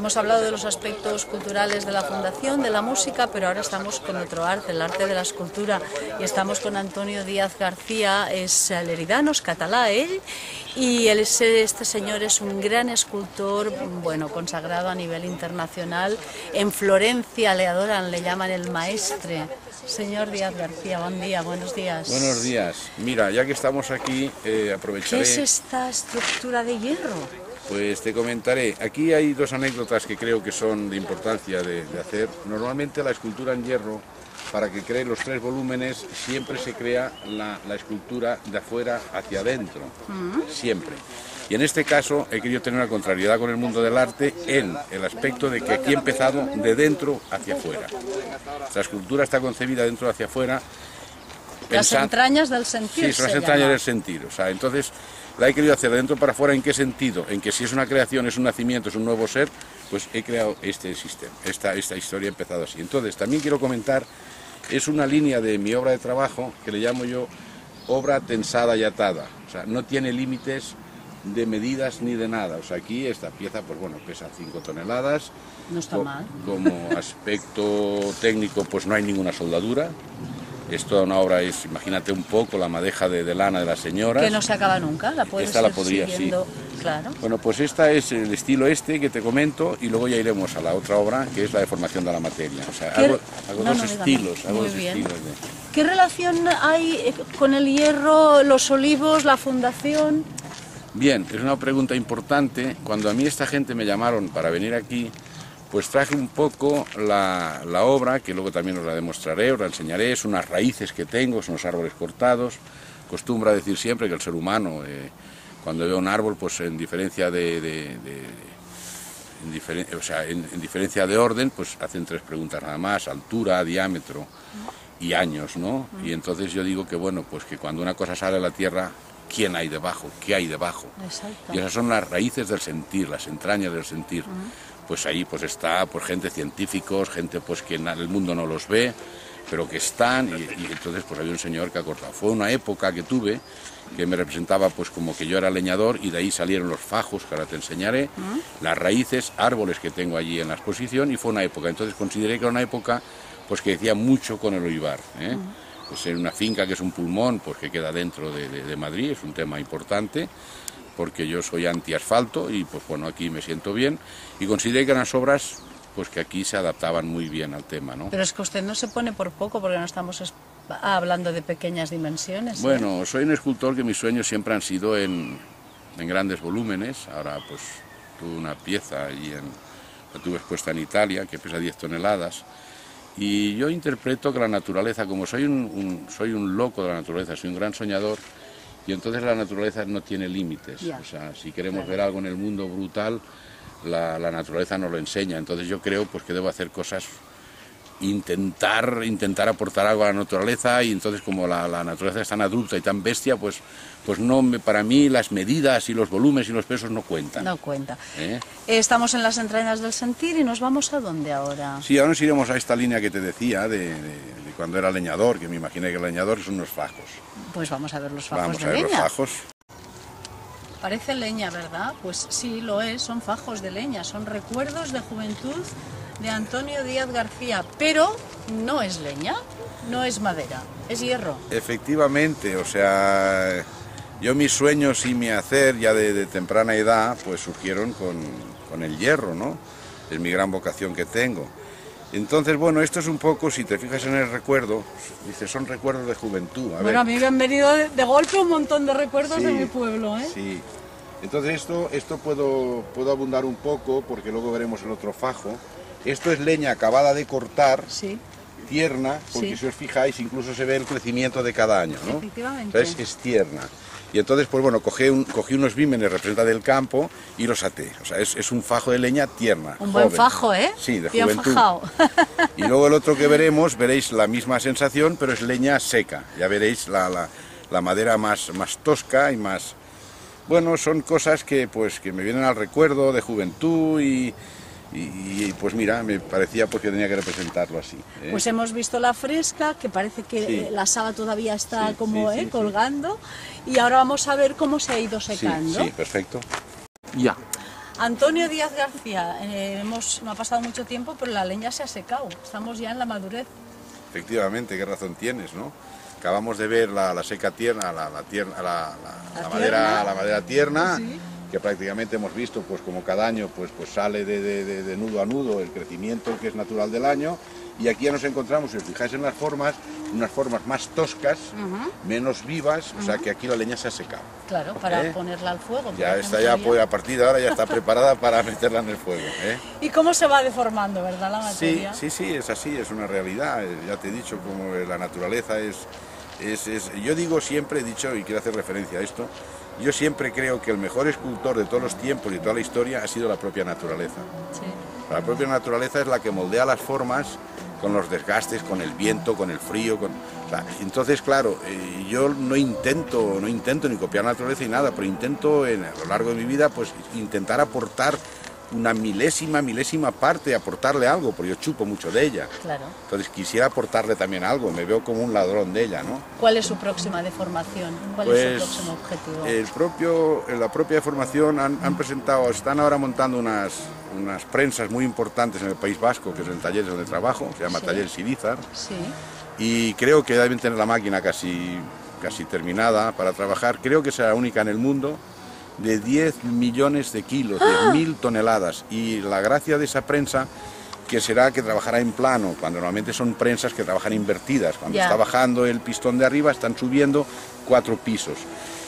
Hemos hablado de los aspectos culturales de la Fundación, de la música, pero ahora estamos con otro arte, el arte de la escultura, y estamos con Antonio Díaz García, es leridano, es catalá él, y él es, este señor es un gran escultor, bueno, consagrado a nivel internacional. En Florencia le adoran, le llaman el maestre. Señor Díaz García, buen día, buenos días. Buenos días. Mira, ya que estamos aquí, eh, aprovecharé... ¿Qué es esta estructura de hierro? Pues te comentaré. Aquí hay dos anécdotas que creo que son de importancia de, de hacer. Normalmente la escultura en hierro para que cree los tres volúmenes, siempre se crea la, escultura de afuera hacia adentro, siempre. Y en este caso he querido tener una contrariedad con el mundo del arte en el aspecto de que aquí he empezado de dentro hacia afuera. La escultura está concebida dentro hacia afuera. Las entrañas del sentido. Sí, son las entrañas del sentido. O sea, entonces la he querido hacer de dentro para afuera. ¿En qué sentido? En que si es una creación, es un nacimiento, es un nuevo ser, pues he creado este sistema. Esta, esta historia ha empezado así. Entonces también quiero comentar es una línea de mi obra de trabajo que le llamo yo obra tensada y atada. O sea, no tiene límites de medidas ni de nada. O sea, aquí esta pieza, pues bueno, pesa 5 toneladas. No está mal. Como aspecto técnico, pues no hay ninguna soldadura. Es toda una obra, es, imagínate un poco la madeja de, lana de la señora. Que no se acaba nunca, la puedes Esta la podría, sí. Claro. Bueno, pues esta es el estilo este que te comento y luego ya iremos a la otra obra que es la deformación de la materia. O sea, hago, dos estilos, hago dos estilos ¿Qué relación hay eh, con el hierro, los olivos, la fundación? Bien, es una pregunta importante. Cuando a mí esta gente me llamaron para venir aquí, pues traje un poco la, obra, que luego también os la demostraré, os la enseñaré, son unas raíces que tengo, son los árboles cortados. Costumbra decir siempre que el ser humano, eh, cuando ve un árbol, pues en diferencia de, en, o sea, en, diferencia de orden, pues hacen tres preguntas nada más, altura, diámetro y años, ¿no? Y entonces yo digo que bueno, pues que cuando una cosa sale a la tierra, ¿quién hay debajo? ¿Qué hay debajo? Y esas son las raíces del sentir, las entrañas del sentir pues ahí pues está pues gente científicos, gente pues que el mundo no los ve, pero que están y, entonces pues había un señor que ha cortado. Fue una época que tuve que me representaba pues como que yo era leñador y de ahí salieron los fajos que ahora te enseñaré, las raíces, árboles que tengo allí en la exposición y fue una época. Entonces consideré que era una época pues que decía mucho con el olivar. ¿eh? Pues en una finca que es un pulmón, pues que queda dentro de, de Madrid, es un tema importante porque yo soy anti-asfalto y pues bueno, aquí me siento bien y consideré que las obras pues que aquí se adaptaban muy bien al tema, ¿no? Pero es que usted no se pone por poco porque no estamos hablando de pequeñas dimensiones. ¿eh? Bueno, soy un escultor que mis sueños siempre han sido en, en grandes volúmenes, ahora pues tuve una pieza allí en, la tuve expuesta en Italia que pesa 10 toneladas y yo interpreto que la naturaleza, como soy un, soy un loco de la naturaleza, soy un gran soñador, y entonces la naturaleza no tiene límites. O sea, si queremos ver algo en el mundo brutal, la, naturaleza nos lo enseña. Entonces yo creo pues, que debo hacer cosas, intentar, intentar aportar algo a la naturaleza y entonces como la, naturaleza es tan adulta y tan bestia, pues, pues no para mí las medidas y los volúmenes y los pesos no cuentan. No cuenta. ¿Eh? Estamos en las entrañas del sentir y nos vamos a dónde ahora. Sí, ahora nos iremos a esta línea que te decía de cuando era leñador, que me imaginé que el leñador son unos fajos. Pues vamos a ver los fajos vamos a ver Los fajos. Parece leña, ¿verdad? Pues sí, lo es, son fajos de leña, son recuerdos de juventud de Antonio Díaz García, pero no es leña, no es madera, es hierro. Efectivamente, o sea, yo mis sueños y mi hacer ya de, temprana edad pues surgieron con, con el hierro, ¿no? Es mi gran vocación que tengo. Entonces, bueno, esto es un poco, si te fijas en el recuerdo, dice, son recuerdos de juventud. bueno, a mí me han venido de, golpe un montón de recuerdos de mi pueblo, ¿eh? Sí. Entonces esto, esto puedo, puedo abundar un poco, porque luego veremos el otro fajo. Esto es leña acabada de cortar, sí. tierna, porque si os fijáis incluso se ve el crecimiento de cada año, ¿no? Efectivamente. Entonces es tierna. Y entonces, pues bueno, cogí, un, cogí unos vímenes representa del campo y los até. O sea, es, un fajo de leña tierna. Un buen fajo, ¿eh? Sí, de juventud. Y luego el otro que veremos, veréis la misma sensación, pero es leña seca. Ya veréis la, la, madera más, más tosca y más... Bueno, son cosas que, pues, que me vienen al recuerdo de juventud y, y, pues mira, me parecía porque que tenía que representarlo así. ¿eh? Pues hemos visto la fresca, que parece que la saba todavía está como ¿eh? colgando, y ahora vamos a ver cómo se ha ido secando. Sí, perfecto. Ya. Antonio Díaz García, eh, hemos, no ha pasado mucho tiempo, pero la leña se ha secado. Estamos ya en la madurez. Efectivamente, qué razón tienes, ¿no? Acabamos de ver la, la seca tierna, la, la, tierna, la, la- la madera, la madera tierna, Sí. Que prácticamente hemos visto, pues como cada año, pues, pues sale de, de- de- nudo a nudo el crecimiento que es natural del año. Y aquí ya nos encontramos, si os fijáis en las formas, unas formas más toscas, menos vivas, o sea que aquí la leña se ha secado. Claro, para ¿Eh? ponerla al fuego. Ya está ya, pues, a partir de ahora ya está preparada para meterla en el fuego. ¿eh? ¿Y cómo se va deformando, verdad, la Sí, materia? sí, sí, es así, es una realidad. Eh, Ya te he dicho como la naturaleza es, es, es- Yo digo siempre, he dicho, y quiero hacer referencia a esto, yo siempre creo que el mejor escultor de todos los tiempos y de toda la historia ha sido la propia naturaleza. Sí. La propia naturaleza es la que moldea las formas con los desgastes, con el viento, con el frío. Con... o sea, entonces, claro, eh, yo no intento, no intento ni copiar la naturaleza ni nada, pero intento en, a lo largo de mi vida pues intentar aportar una milésima, milésima parte, aportarle algo, porque yo chupo mucho de ella. Claro. Entonces quisiera aportarle también algo, me veo como un ladrón de ella, ¿no? ¿Cuál es su próxima deformación? ¿Cuál es Pues su próximo objetivo? el propio, en la propia formación han, han presentado, están ahora montando unas, unas prensas muy importantes en el País Vasco, que es el taller donde trabajo, se llama Sí. Taller Silizar, Sí. y creo que deben tener la máquina casi, casi terminada para trabajar. Creo que será la única en el mundo de 10 millones de kilos, 10.000 toneladas. Y la gracia de esa prensa que será que trabajará en plano, cuando normalmente son prensas que trabajan invertidas. Cuando está bajando el pistón de arriba, están subiendo cuatro pisos.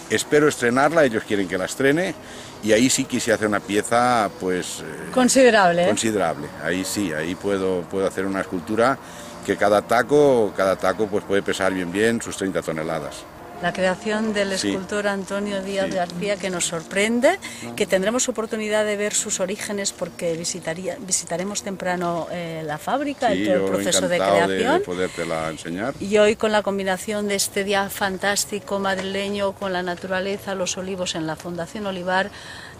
Espero estrenarla, ellos quieren que la estrene, y ahí sí quise hacer una pieza, pues... eh, Considerable. ¿eh? considerable. Ahí sí, ahí puedo, puedo hacer una escultura que cada taco, cada taco pues puede pesar bien bien sus 30 toneladas. La creación del Sí. escultor Antonio Díaz Sí. García que nos sorprende, que tendremos oportunidad de ver sus orígenes porque visitaría, visitaremos temprano eh, la fábrica, Sí, el, todo el proceso de de, creación. de podértela enseñar. Y hoy con la combinación de este día fantástico madrileño con la naturaleza, los olivos en la Fundación Olivar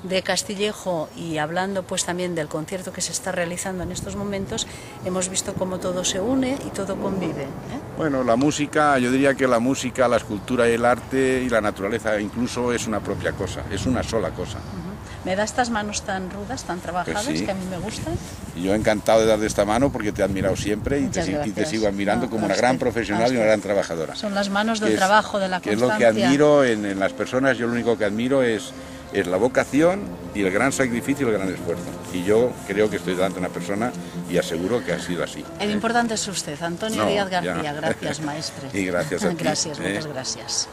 de Castillejo y hablando pues también del concierto que se está realizando en estos momentos, hemos visto cómo todo se une y todo convive. ¿eh? Bueno, la música, yo diría que la música, la escultura y el arte y la naturaleza incluso es una propia cosa, es una sola cosa. Me da estas manos tan rudas, tan trabajadas, Pues sí. que a mí me gustan. Y yo encantado de darte esta mano porque te he admirado siempre y te, y te sigo admirando No, como una gran profesional y una gran trabajadora. Son las manos del es- trabajo, de la que es lo que admiro en, en las personas, yo lo único que admiro es, es la vocación y el gran sacrificio y el gran esfuerzo. Y yo creo que estoy delante de una persona y aseguro que ha sido así. El importante es usted, Antonio No, Díaz ya. García. Gracias, maestre. Y gracias a ti, Gracias, ¿eh? muchas gracias.